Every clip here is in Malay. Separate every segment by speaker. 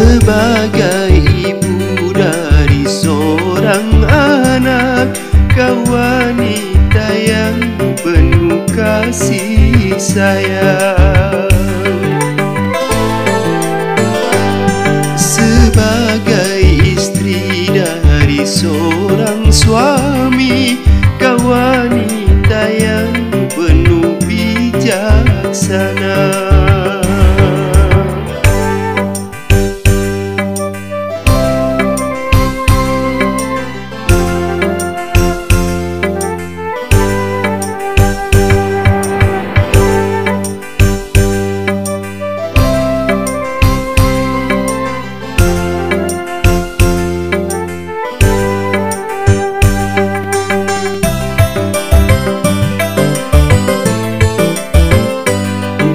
Speaker 1: Sebagai ibu dari seorang anak Kau wanita yang penuh kasih sayang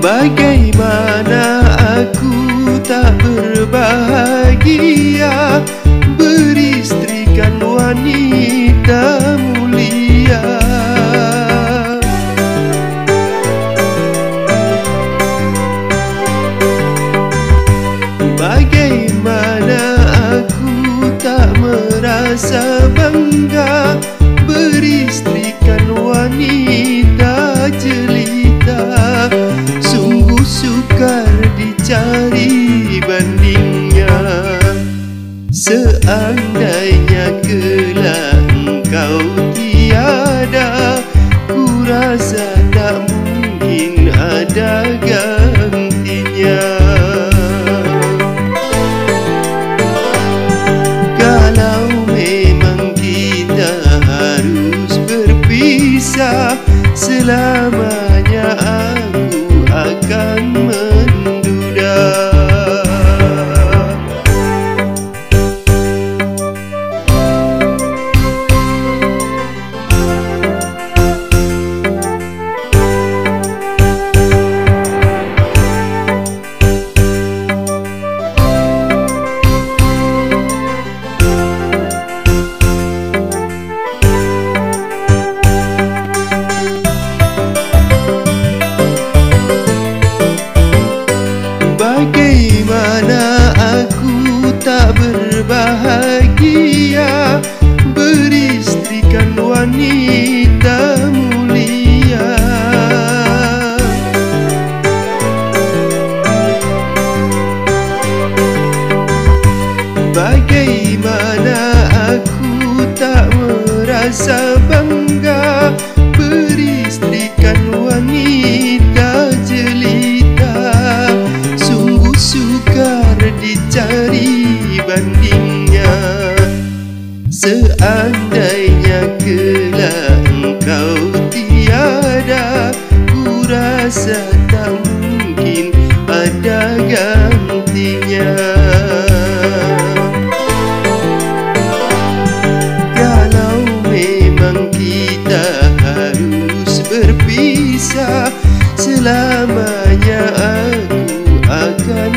Speaker 1: Bagaimana aku tak berbahagia? Beristrikan wanita mulia. Bagaimana aku tak merasa bangga Seandainya Bagaimana aku tak berbahagia? Beristrikan wanita mulia. Bagaimana dicari bandingnya. Seandainya kelak engkau tiada Ku rasa tak mungkin ada gantinya. Kalau memang kita harus berpisah Selamanya aku akan